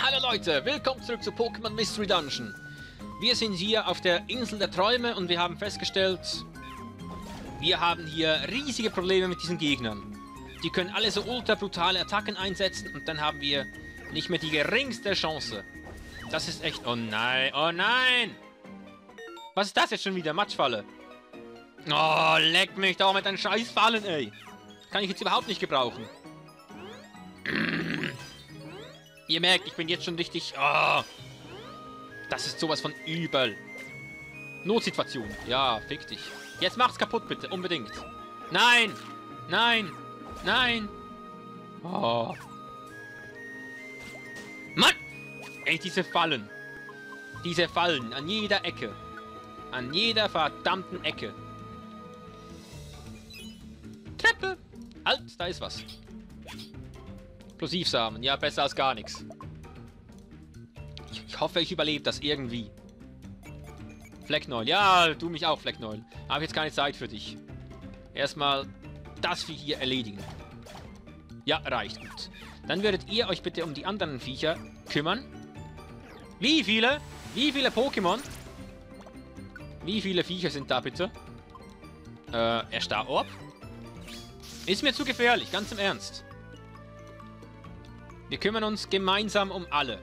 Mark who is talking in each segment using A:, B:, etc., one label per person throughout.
A: Hallo Leute, willkommen zurück zu Pokémon Mystery Dungeon. Wir sind hier auf der Insel der Träume und wir haben festgestellt, wir haben hier riesige Probleme mit diesen Gegnern. Die können alle so ultra brutale Attacken einsetzen und dann haben wir nicht mehr die geringste Chance. Das ist echt... Oh nein, oh nein! Was ist das jetzt schon wieder? Matschfalle. Oh, leck mich doch mit deinen Scheißfallen, ey. Kann ich jetzt überhaupt nicht gebrauchen. Ihr merkt, ich bin jetzt schon richtig... Oh, das ist sowas von übel. Notsituation. Ja, fick dich. Jetzt mach's kaputt, bitte. Unbedingt. Nein! Nein! Nein! Oh. Mann! Ey, diese Fallen. Diese Fallen an jeder Ecke. An jeder verdammten Ecke. Treppe! Halt, da ist was. Explosivsamen. Ja, besser als gar nichts. Ich, ich hoffe, ich überlebe das irgendwie. Fleckneul. Ja, du mich auch, Fleckneul. Habe jetzt keine Zeit für dich. Erstmal das Vieh hier erledigen. Ja, reicht gut. Dann würdet ihr euch bitte um die anderen Viecher kümmern. Wie viele? Wie viele Pokémon? Wie viele Viecher sind da bitte? Äh, Erstarorb? Ist mir zu gefährlich, ganz im Ernst. Wir kümmern uns gemeinsam um alle.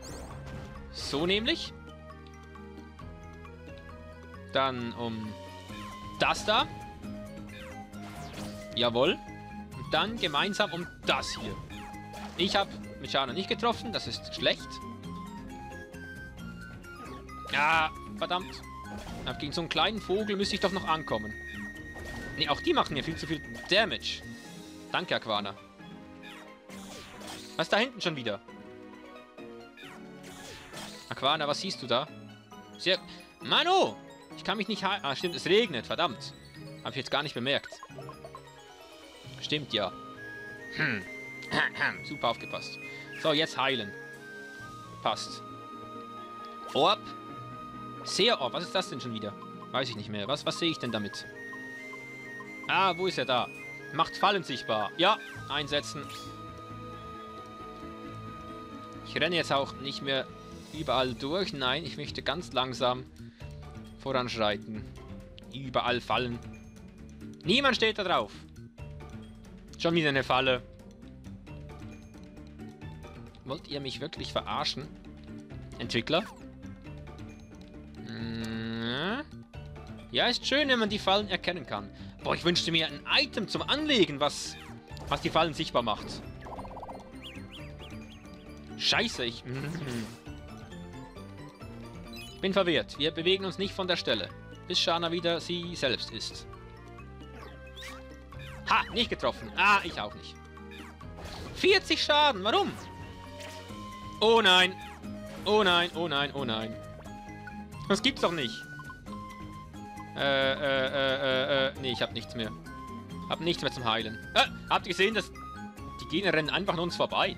A: So nämlich. Dann um das da. Jawohl. Und dann gemeinsam um das hier. Ich habe mit Shana nicht getroffen, das ist schlecht. Ja, verdammt. Gegen so einen kleinen Vogel müsste ich doch noch ankommen. Ne, auch die machen ja viel zu viel Damage. Danke, Aquana. Was ist da hinten schon wieder? Aquana, was siehst du da? Sehr... Manu! Ich kann mich nicht heilen. Ah, stimmt, es regnet, verdammt. Habe ich jetzt gar nicht bemerkt. Stimmt, ja. Hm. Super aufgepasst. So, jetzt heilen. Passt. Orb. Sehr Orb. Was ist das denn schon wieder? Weiß ich nicht mehr. Was, was sehe ich denn damit? Ah, wo ist er da? Macht Fallen sichtbar. Ja, einsetzen. Ich renne jetzt auch nicht mehr überall durch. Nein, ich möchte ganz langsam voranschreiten. Überall fallen. Niemand steht da drauf. Schon wieder eine Falle. Wollt ihr mich wirklich verarschen? Entwickler? Hm. Ja, ist schön, wenn man die Fallen erkennen kann. Boah, ich wünschte mir ein Item zum Anlegen, was, was die Fallen sichtbar macht. Scheiße, ich... Bin verwirrt. Wir bewegen uns nicht von der Stelle, bis Shana wieder sie selbst ist. Ha, nicht getroffen. Ah, ich auch nicht. 40 Schaden, warum? Oh nein. Oh nein, oh nein, oh nein. Das gibt's doch nicht. Äh, äh, äh, äh, äh. Nee, ich hab nichts mehr. Hab nichts mehr zum Heilen. Äh, habt ihr gesehen, dass die Gegner rennen einfach an uns vorbei?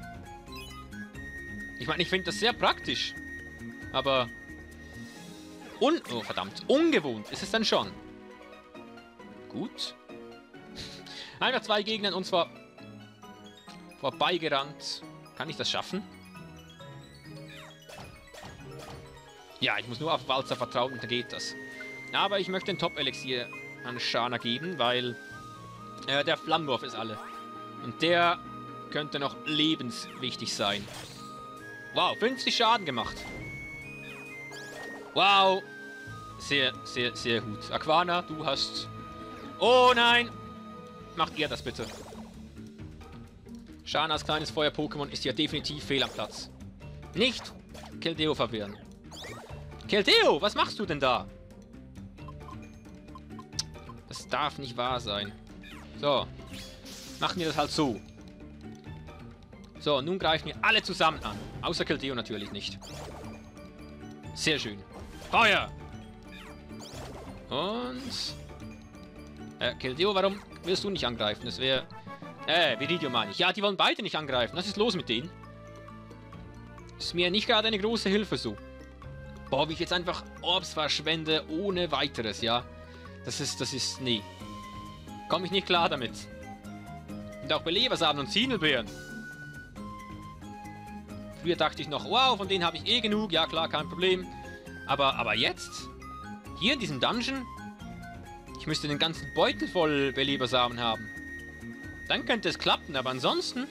A: Ich meine, ich finde das sehr praktisch. Aber... Un... Oh, verdammt. Ungewohnt ist es dann schon. Gut. Einfach zwei Gegner und zwar... Vorbeigerannt. Kann ich das schaffen? Ja, ich muss nur auf Walzer vertrauen und dann geht das. Aber ich möchte den Top-Elixier an Shana geben, weil... Äh, der Flammenwurf ist alle. Und der könnte noch lebenswichtig sein. Wow, 50 Schaden gemacht. Wow. Sehr, sehr, sehr gut. Aquana, du hast... Oh nein! Macht ihr das bitte. Shanas kleines Feuer-Pokémon ist ja definitiv fehl am Platz. Nicht Keldeo verwirren. Keldeo, was machst du denn da? Das darf nicht wahr sein. So. Machen wir das halt so. So, nun greifen wir alle zusammen an. Außer Keldeo natürlich nicht. Sehr schön. Feuer! Und... Äh, Keldeo, warum willst du nicht angreifen? Das wäre... Äh, Viridio meine ich. Ja, die wollen beide nicht angreifen. Was ist los mit denen? Ist mir nicht gerade eine große Hilfe so. Boah, wie ich jetzt einfach Orbs verschwende ohne weiteres, ja. Das ist, das ist, nee. Komme ich nicht klar damit. Und auch Belebersamen und Zinelbeeren. Früher dachte ich noch, wow, von denen habe ich eh genug. Ja, klar, kein Problem. Aber, aber jetzt? Hier in diesem Dungeon? Ich müsste den ganzen Beutel voll Belebersamen haben. Dann könnte es klappen, aber ansonsten...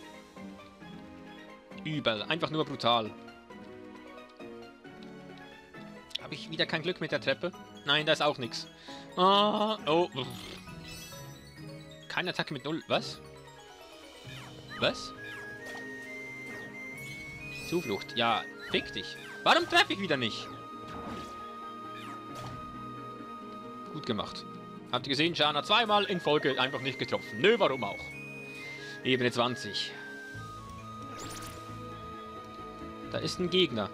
A: Übel. Einfach nur brutal. Habe ich wieder kein Glück mit der Treppe? Nein, da ist auch nichts. Ah, oh. Keine Attacke mit Null. Was? Was? Zuflucht. Ja, fick dich. Warum treffe ich wieder nicht? Gut gemacht. Habt ihr gesehen, Shana zweimal in Folge einfach nicht getroffen. Nö, warum auch. Ebene 20. Da ist ein Gegner.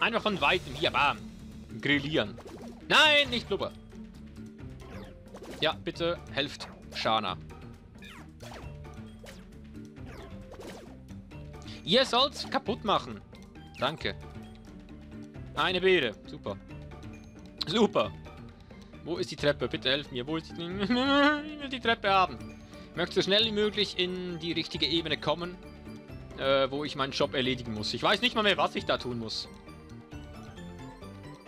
A: Einfach von weitem. Hier, bam. Grillieren. Nein, nicht Blubber. Ja, bitte helft Shana. Ihr sollt's kaputt machen. Danke. Eine Beere. Super. Super. Wo ist die Treppe? Bitte helft mir. Wo ist die... ich will die Treppe haben. Ich möchte so schnell wie möglich in die richtige Ebene kommen, äh, wo ich meinen Job erledigen muss. Ich weiß nicht mal mehr, was ich da tun muss.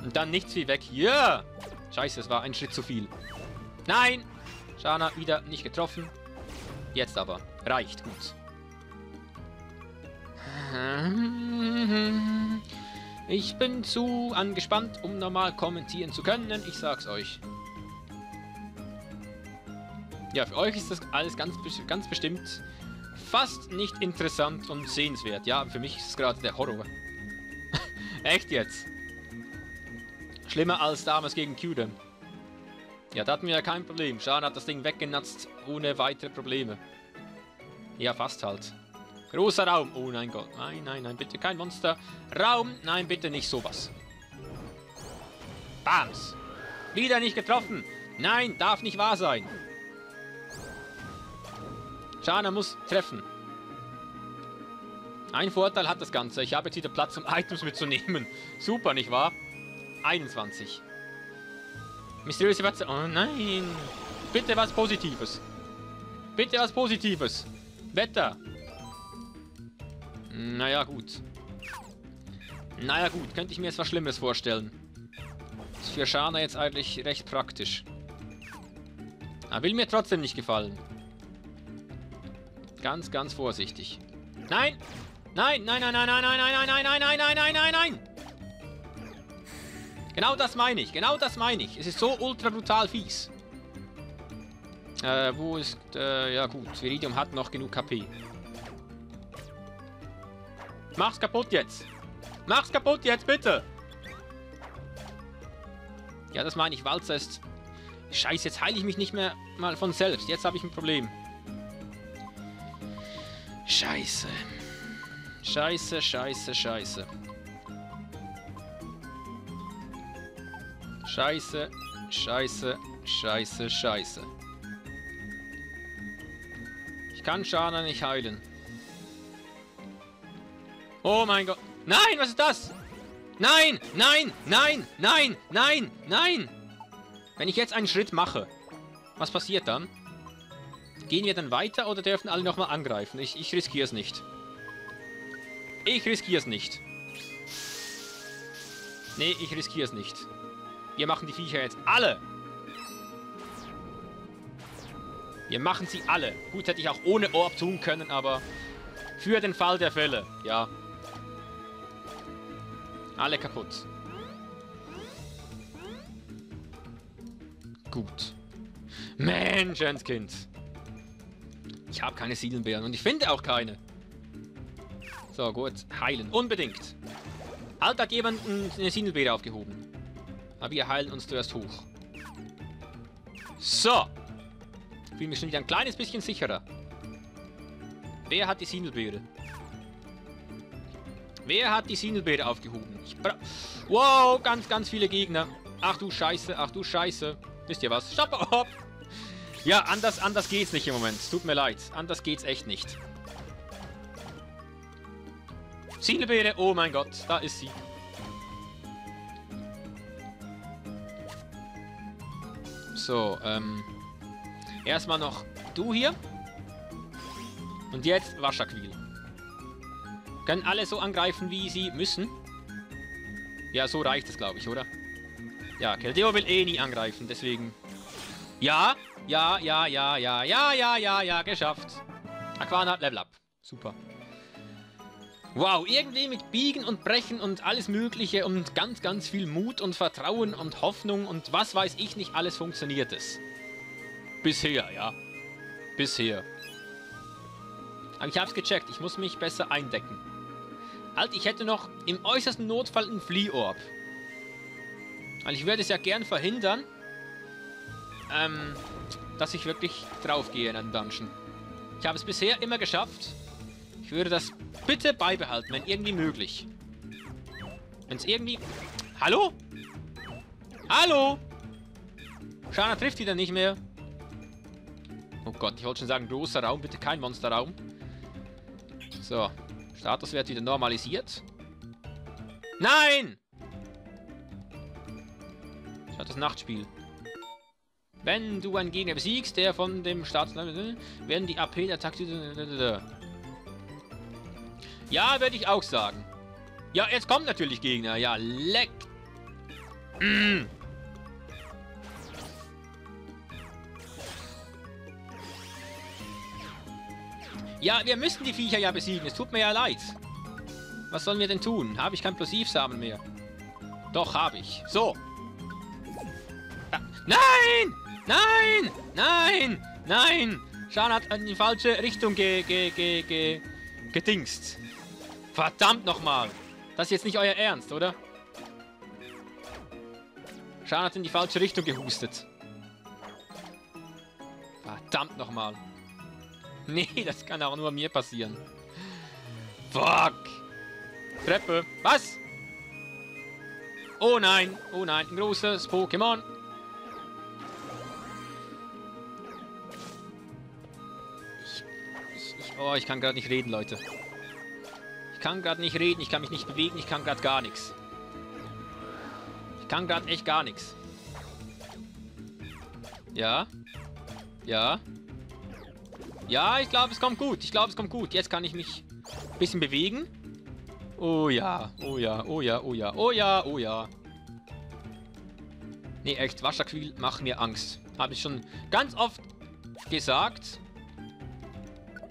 A: Und dann nichts wie weg. Ja! Scheiße, es war ein Schritt zu viel. Nein! Shana wieder nicht getroffen. Jetzt aber. Reicht. Gut. Ich bin zu angespannt, um normal kommentieren zu können. Ich sag's euch. Ja, für euch ist das alles ganz, ganz bestimmt fast nicht interessant und sehenswert. Ja, für mich ist es gerade der Horror. Echt jetzt? Schlimmer als damals gegen Cuden. Ja, da hatten wir ja kein Problem. Shan hat das Ding weggenatzt ohne weitere Probleme. Ja, fast halt. Großer Raum. Oh nein Gott. Nein, nein, nein, bitte kein Monster. Raum. Nein, bitte nicht sowas. Bams. Wieder nicht getroffen. Nein, darf nicht wahr sein. Shana muss treffen. Ein Vorteil hat das Ganze. Ich habe jetzt wieder Platz, um Items mitzunehmen. Super, nicht wahr? 21. Mysteriöse Watze. Oh nein. Bitte was Positives. Bitte was Positives. Wetter. Naja, gut. Naja, gut. Könnte ich mir jetzt was Schlimmes vorstellen. Ist für Shana jetzt eigentlich recht praktisch. Aber will mir trotzdem nicht gefallen. Ganz, ganz vorsichtig. Nein! Nein, nein, nein, nein, nein, nein, nein, nein, nein, nein, nein, nein, nein, nein! Genau das meine ich, genau das meine ich. Es ist so ultra brutal fies. Äh, wo ist, äh, ja gut, Viridium hat noch genug KP. Mach's kaputt jetzt. Mach's kaputt jetzt, bitte. Ja, das meine ich. Walzer ist... Scheiße, jetzt heile ich mich nicht mehr mal von selbst. Jetzt habe ich ein Problem. Scheiße. Scheiße, scheiße, scheiße. Scheiße, scheiße, scheiße, scheiße. Ich kann Shana nicht heilen. Oh mein Gott. Nein, was ist das? Nein, nein, nein, nein, nein, nein. Wenn ich jetzt einen Schritt mache, was passiert dann? Gehen wir dann weiter oder dürfen alle nochmal angreifen? Ich, ich riskiere es nicht. Ich riskiere es nicht. Nee, ich riskiere es nicht. Wir machen die Viecher jetzt alle. Wir machen sie alle. Gut, hätte ich auch ohne Orb tun können, aber für den Fall der Fälle, ja. Alle kaputt. Gut. Menschenskind. Ich habe keine Sielenbeeren und ich finde auch keine. So, gut. Heilen. Unbedingt. Halt hat jemand eine Sielenbeere aufgehoben. Aber wir heilen uns zuerst hoch. So. Ich fühle mich schon wieder ein kleines bisschen sicherer. Wer hat die Sinelbeere? Wer hat die Sinelbeere aufgehoben? wow, ganz, ganz viele Gegner. Ach du Scheiße, ach du Scheiße. Wisst ihr was? Stopp! Hopp. Ja, anders, anders geht's nicht im Moment. Tut mir leid. Anders geht's echt nicht. Sinelbeere, oh mein Gott, da ist sie. So, ähm... Erstmal noch du hier. Und jetzt Waschaquil. Können alle so angreifen, wie sie müssen. Ja, so reicht es, glaube ich, oder? Ja, Keldeo will eh nie angreifen, deswegen... Ja, ja, ja, ja, ja, ja, ja, ja, ja, geschafft. Aquana, Level Up. Super. Wow, irgendwie mit Biegen und Brechen und alles Mögliche und ganz, ganz viel Mut und Vertrauen und Hoffnung und was weiß ich nicht, alles funktioniert es. Bisher, ja. Bisher. Aber ich hab's gecheckt, ich muss mich besser eindecken. Halt, ich hätte noch im äußersten Notfall einen Fliehorb. Weil ich würde es ja gern verhindern, ähm, dass ich wirklich draufgehe in einen Dungeon. Ich habe es bisher immer geschafft. Ich würde das bitte beibehalten, wenn irgendwie möglich. Wenn es irgendwie... Hallo? Hallo? Shana trifft wieder nicht mehr. Oh Gott, ich wollte schon sagen, großer Raum, bitte kein Monsterraum. So, Statuswert wieder normalisiert. Nein! Schaut das Nachtspiel. Wenn du einen Gegner besiegst, der von dem Status... werden die AP der Taktik... Ja, würde ich auch sagen. Ja, jetzt kommt natürlich Gegner. Ja, leck. Mm. Ja, wir müssen die Viecher ja besiegen. Es tut mir ja leid. Was sollen wir denn tun? Habe ich keinen Plosivsamen mehr? Doch, habe ich. So. Ah. Nein! Nein! Nein! Nein! Schan hat in die falsche Richtung ge ge ge ge gedingst. Verdammt nochmal! Das ist jetzt nicht euer Ernst, oder? Schan hat in die falsche Richtung gehustet. Verdammt nochmal. Nee, das kann auch nur mir passieren. Fuck! Treppe. Was? Oh nein, oh nein, ein großes Pokémon. Ich, ich, ich, oh, ich kann gerade nicht reden, Leute. Ich kann gerade nicht reden, ich kann mich nicht bewegen, ich kann gerade gar nichts. Ich kann gerade echt gar nichts. Ja. Ja. Ja, ich glaube, es kommt gut. Ich glaube, es kommt gut. Jetzt kann ich mich ein bisschen bewegen. Oh ja, oh ja, oh ja, oh ja, oh ja, oh ja. Nee, echt, Wasserquil macht mir Angst. Habe ich schon ganz oft gesagt.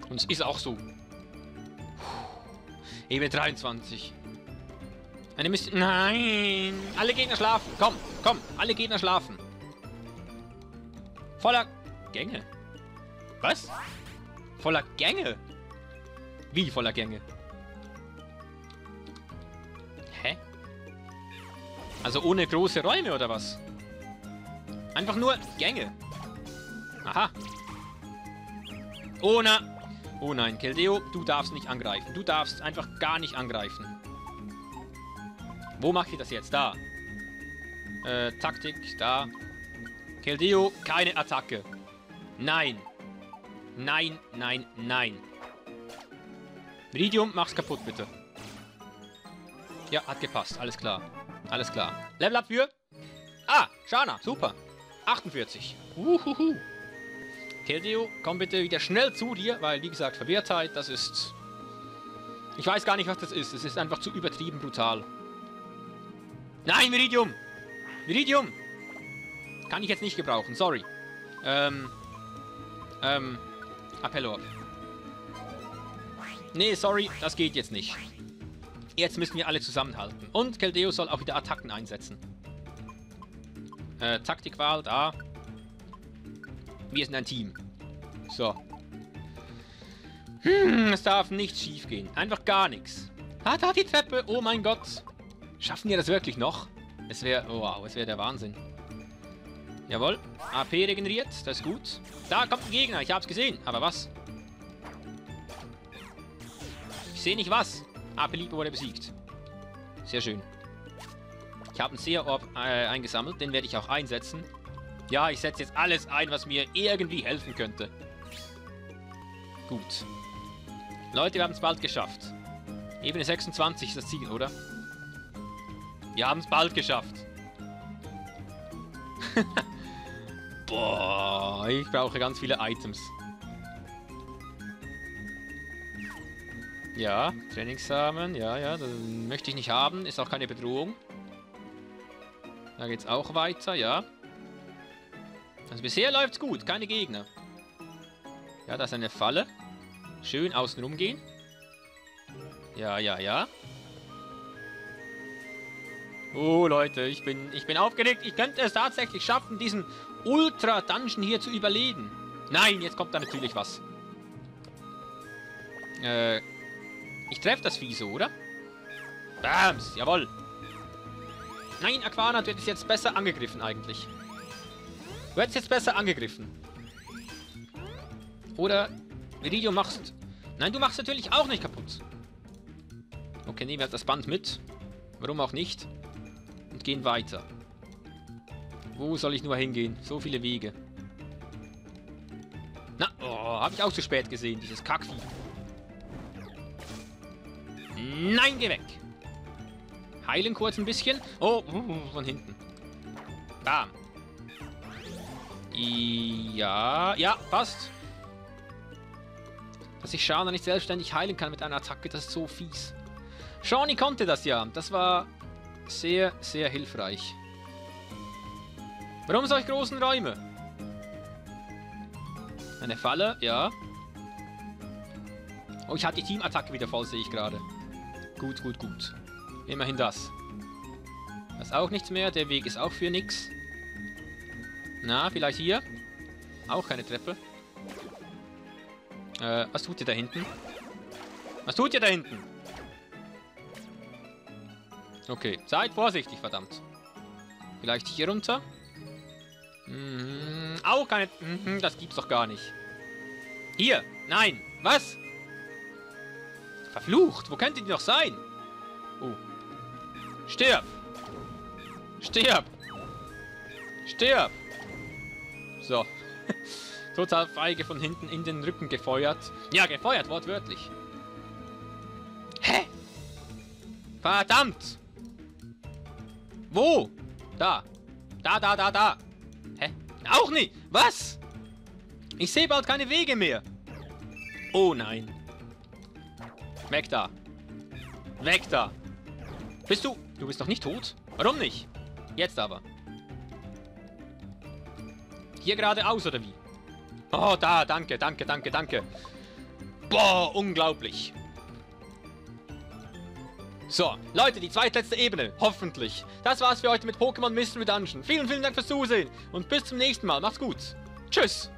A: Und es ist auch so. Ebene 23. Eine Mission... Nein! Alle Gegner schlafen. Komm, komm, alle Gegner schlafen. Voller Gänge. Was? Voller Gänge? Wie voller Gänge? Hä? Also ohne große Räume oder was? Einfach nur Gänge. Aha. Oh na. Oh nein, Keldeo, du darfst nicht angreifen. Du darfst einfach gar nicht angreifen. Wo macht ihr das jetzt? Da. Äh, Taktik, da. Keldeo, keine Attacke. Nein. Nein, nein, nein. Meridium, mach's kaputt, bitte. Ja, hat gepasst. Alles klar. Alles klar. Level up für... Ah, Shana. Super. 48. Uhuhu. Keldeo, komm bitte wieder schnell zu dir, weil, wie gesagt, Verwehrtheit, das ist... Ich weiß gar nicht, was das ist. Es ist einfach zu übertrieben brutal. Nein, Meridium! Meridium! Kann ich jetzt nicht gebrauchen, sorry. Ähm... Ähm... Appellorb. Nee, sorry, das geht jetzt nicht. Jetzt müssen wir alle zusammenhalten. Und Keldeo soll auch wieder Attacken einsetzen. Äh, Taktikwahl, da. Wir sind ein Team. So. Hm, es darf nichts schief gehen. Einfach gar nichts. Ah, da die Treppe. Oh mein Gott. Schaffen wir das wirklich noch? Es wäre... Wow, es wäre der Wahnsinn. Jawohl. AP regeneriert. Das ist gut. Da kommt ein Gegner. Ich hab's gesehen. Aber was? Ich sehe nicht was. AP Liebe wurde besiegt. Sehr schön. Ich habe einen Seher-Orb äh, eingesammelt. Den werde ich auch einsetzen. Ja, ich setze jetzt alles ein, was mir irgendwie helfen könnte. Gut. Leute, wir haben es bald geschafft. Ebene 26 ist das Ziel, oder? Wir haben es bald geschafft. Boah, ich brauche ganz viele Items. Ja, Trainingssamen, ja, ja, das möchte ich nicht haben, ist auch keine Bedrohung. Da geht's auch weiter, ja. Also bisher läuft's gut, keine Gegner. Ja, da ist eine Falle. Schön außen rumgehen. Ja, ja, ja. Oh, Leute, ich bin, ich bin aufgeregt. Ich könnte es tatsächlich schaffen, diesen Ultra-Dungeon hier zu überleben. Nein, jetzt kommt da natürlich was. Äh, ich treffe das Vieh oder? Bams, jawoll. Nein, Aquana, du hättest jetzt besser angegriffen eigentlich. Du hättest jetzt besser angegriffen. Oder Viridio machst... Nein, du machst natürlich auch nicht kaputt. Okay, nehmen wir das Band mit. Warum auch nicht? Und gehen weiter. Wo soll ich nur hingehen? So viele Wege. Na, oh, habe ich auch zu spät gesehen, dieses Kackvieh. Nein, geh weg. Heilen kurz ein bisschen. Oh, uh, von hinten. Bam. Ja, ja, passt. Dass ich Shana nicht selbstständig heilen kann mit einer Attacke, das ist so fies. Shawnee konnte das ja. Das war sehr, sehr hilfreich. Warum solch großen Räume? Eine Falle, ja. Oh, ich hatte die Teamattacke wieder voll, sehe ich gerade. Gut, gut, gut. Immerhin das. Das ist auch nichts mehr. Der Weg ist auch für nix. Na, vielleicht hier. Auch keine Treppe. Äh, was tut ihr da hinten? Was tut ihr da hinten? Okay, seid vorsichtig, verdammt. Vielleicht hier runter? Mhm. Auch keine... Mhm, das gibt's doch gar nicht. Hier! Nein! Was? Verflucht! Wo könnte die noch sein? Oh. Stirb! Stirb! Stirb! So. Total feige von hinten in den Rücken gefeuert. Ja, gefeuert, wortwörtlich. Hä? Verdammt! Wo? Da. Da, da, da, da. Hä? Auch nicht! Was? Ich sehe bald keine Wege mehr. Oh nein. Weg da. Weg da. Bist du... Du bist doch nicht tot? Warum nicht? Jetzt aber. Hier geradeaus, oder wie? Oh, da, danke, danke, danke, danke. Boah, unglaublich. So, Leute, die zweitletzte Ebene, hoffentlich. Das war's für heute mit Pokémon Mystery Dungeon. Vielen, vielen Dank fürs Zusehen und bis zum nächsten Mal. Macht's gut. Tschüss.